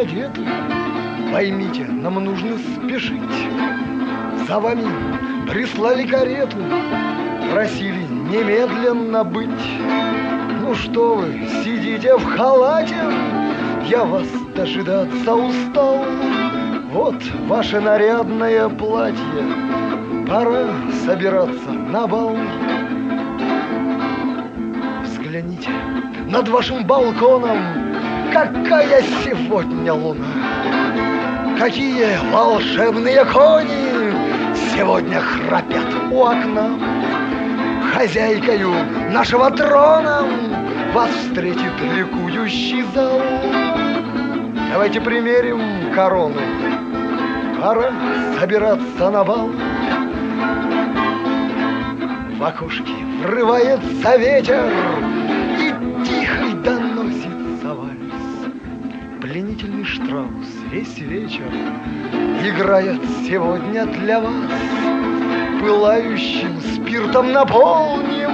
одеты. Поймите, нам нужно спешить. За вами прислали карету, просили немедленно быть. Ну что вы, сидите в халате, я вас дожидаться устал. Вот ваше нарядное платье, пора собираться на бал. Взгляните, над вашим балконом какая сегодня луна. Какие волшебные кони сегодня храпят у окна. Хозяйкою нашего трона вас встретит ликующий зал. Давайте примерим корону. Пора собираться на бал. В окошке врывается ветер Пленительный штраус весь вечер Играет сегодня для вас. Пылающим спиртом наполним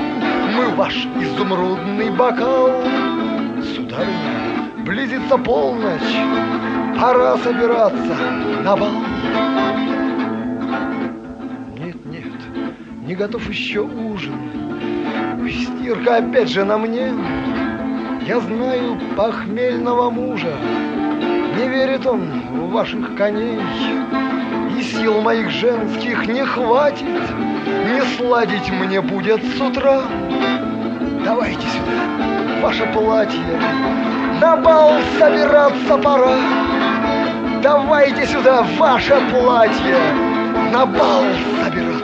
Мы ваш изумрудный бокал. Сударыня, близится полночь, Пора собираться на бал. Нет, нет, не готов еще ужин. Стирка опять же на мне. Я знаю похмельного мужа. Не верит он в ваших коней. И сил моих женских не хватит, Не сладить мне будет с утра. Давайте сюда ваше платье, На бал собираться пора. Давайте сюда ваше платье, На бал собираться